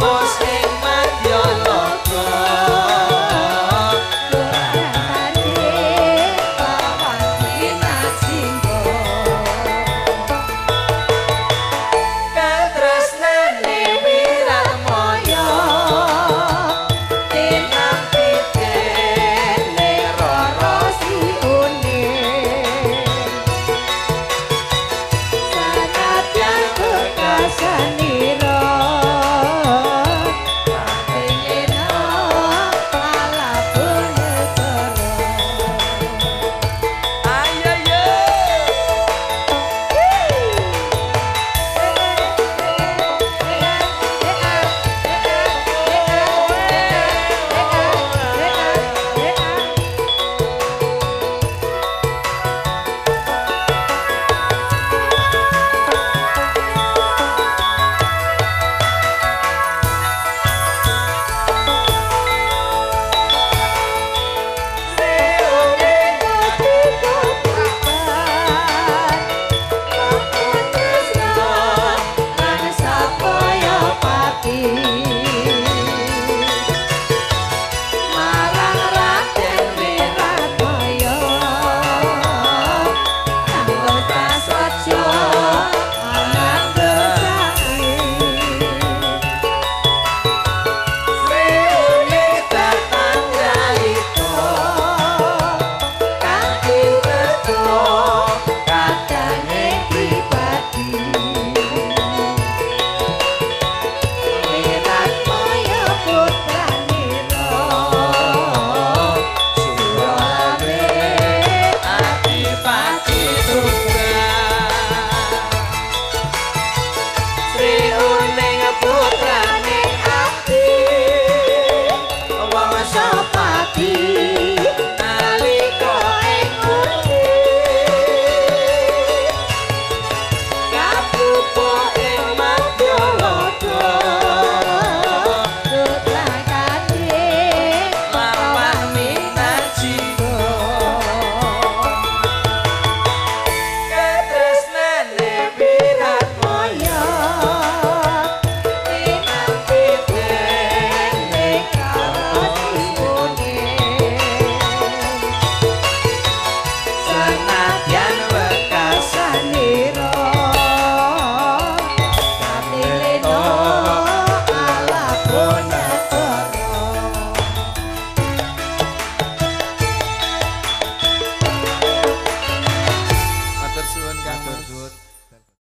Você